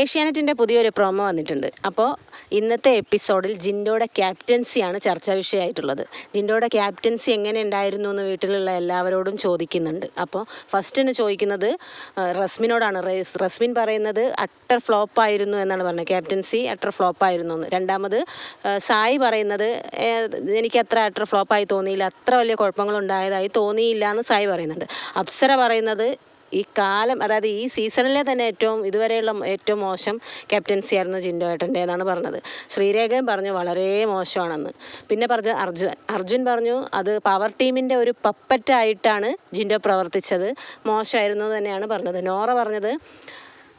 ഏഷ്യാനെറ്റിന്റെ പുതിയൊരു പ്രൊമോ വന്നിട്ടുണ്ട്. അപ്പോൾ ഇന്നത്തെ എപ്പിസോഡിൽ ജിൻഡോയുടെ ക്യാപ്റ്റൻസിയാണ് ചർച്ചാ വിഷയമായിട്ടുള്ളത്. ജിൻഡോയുടെ ക്യാപ്റ്റൻസി എങ്ങനെ ഉണ്ടായിരുന്നു എന്ന് വീട്ടിലുള്ള എല്ലാവരോടും ചോദിക്കുന്നുണ്ട്. അപ്പോൾ ഫസ്റ്റിന് ചോദിക്കുന്നത് റസ്മിനോടാണ്. റസ് റസ്മിൻ പറയുന്നത് അട്ടർ ഫ്ലോപ്പ് ആയിരുന്നു എന്നാണ് പറഞ്ഞത്. ക്യാപ്റ്റൻസി അട്ടർ ഫ്ലോപ്പ് ആയിരുന്നു എന്ന്. രണ്ടാമത് സായി പറയുന്നത് എനിക്ക് അത്ര അട്ടർ ഫ്ലോപ്പായി തോന്നിയില്ല. അത്ര വലിയ കുഴപ്പങ്ങളുണ്ടായതായി തോന്നിയില്ല എന്ന് സായി പറയുന്നുണ്ട്. അപ്സര പറയുന്നത് ഈ കാലം അതായത് ഈ സീസണിലെ തന്നെ ഏറ്റവും ഇതുവരെയുള്ള ഏറ്റവും മോശം ക്യാപ്റ്റൻസി ആയിരുന്നു ജിൻഡോ ഏട്ടന്റെ എന്നാണ് പറഞ്ഞത്. ശ്രീരേഖയും പറഞ്ഞു വളരെ മോശമാണെന്ന്. പിന്നെ പറഞ്ഞ അർജുൻ. അർജുൻ പറഞ്ഞു അത് പവർ ടീമിന്റെ ഒരു പപ്പറ്റായിട്ടാണ് ജിൻഡോ പ്രവർത്തിച്ചത്. മോശമായിരുന്നു തന്നെയാണ് പറഞ്ഞത്. നോറ പറഞ്ഞത്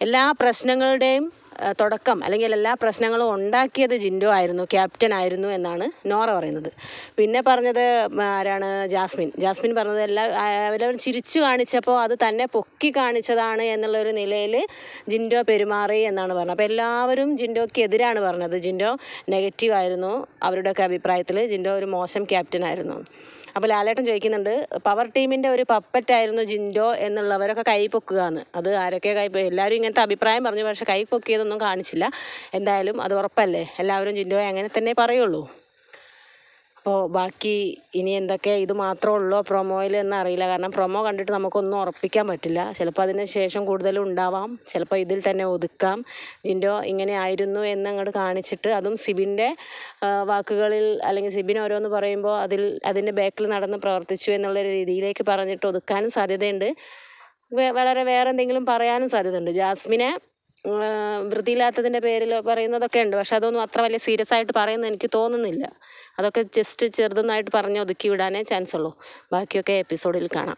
എല്ലാ പ്രശ്നങ്ങളുടെയും തുടക്കം അല്ലെങ്കിൽ എല്ലാ പ്രശ്നങ്ങളും ഉണ്ടാക്കിയത് ജിൻഡോ ആയിരുന്നു ക്യാപ്റ്റൻ ആയിരുന്നു എന്നാണ് നോറ പറയുന്നത്. പിന്നെ പറഞ്ഞത് ആരാണ്? ജാസ്മിൻ. ജാസ്മിൻ പറഞ്ഞത് എല്ലാ എല്ലാവരും ചിരിച്ചു കാണിച്ചപ്പോൾ അത് തന്നെ പൊക്കി കാണിച്ചതാണ് എന്നുള്ളൊരു നിലയിൽ ജിൻഡോ പെരുമാറി എന്നാണ് പറഞ്ഞത്. അപ്പോൾ എല്ലാവരും ജിൻഡോയ്ക്ക് എതിരാണ് പറഞ്ഞത്. ജിൻഡോ നെഗറ്റീവ് ആയിരുന്നു. അവരുടെയൊക്കെ അഭിപ്രായത്തിൽ ജിൻഡോ ഒരു മോശം ക്യാപ്റ്റൻ ആയിരുന്നു. അപ്പോൾ ലാലേട്ടൻ ചോദിക്കുന്നുണ്ട് പവർ ടീമിന്റെ ഒരു പപ്പറ്റായിരുന്നു ജിൻഡോ എന്നുള്ളവരൊക്കെ കൈ പൊക്കുക എന്ന് അത് ആരൊക്കെ കൈ എല്ലാവരും ഇങ്ങനത്തെ അഭിപ്രായം പറഞ്ഞു പക്ഷേ കൈ പൊക്കിയതൊന്നും കാണിച്ചില്ല. എന്തായാലും അത് ഉറപ്പല്ലേ? എല്ലാവരും ജിൻഡോയെ അങ്ങനെ തന്നെ പറയുള്ളൂ. അപ്പോൾ ബാക്കി ഇനി എന്തൊക്കെ ഇത് മാത്രമേ ഉള്ളൂ പ്രൊമോയിൽ എന്ന് അറിയില്ല. കാരണം പ്രൊമോ കണ്ടിട്ട് നമുക്കൊന്നും ഉറപ്പിക്കാൻ പറ്റില്ല. ചിലപ്പോൾ അതിന് ശേഷം കൂടുതലും ഉണ്ടാവാം. ചിലപ്പോൾ ഇതിൽ തന്നെ ഒതുക്കാം. ജിൻഡോ ഇങ്ങനെ ആയിരുന്നു എന്ന് അങ്ങോട്ട് കാണിച്ചിട്ട് അതും സിബിന്റെ വാക്കുകളിൽ അല്ലെങ്കിൽ സിബിൻ ഓരോന്ന് പറയുമ്പോൾ അതിൽ അതിന്റെ ബാക്കിൽ നടന്ന് പ്രവർത്തിച്ചു എന്നുള്ള രീതിയിലേക്ക് പറഞ്ഞിട്ട് ഒതുക്കാനും സാധ്യതയുണ്ട്. വളരെ വേറെ എന്തെങ്കിലും പറയാനും സാധ്യതയുണ്ട്. ജാസ്മിനെ വൃത്തിയില്ലാത്തതിന്റെ പേരിൽ പറയുന്നതൊക്കെ ഉണ്ട്. പക്ഷെ അതൊന്നും അത്ര വലിയ സീരിയസ് ആയിട്ട് പറയുന്നത് എനിക്ക് തോന്നുന്നില്ല. അതൊക്കെ ജസ്റ്റ് ചെറുതൊന്നായിട്ട് പറഞ്ഞ് ഒതുക്കി വിടാനേ ചാൻസ് ഉള്ളൂ ബാക്കിയൊക്കെ എപ്പിസോഡിൽ കാണാം.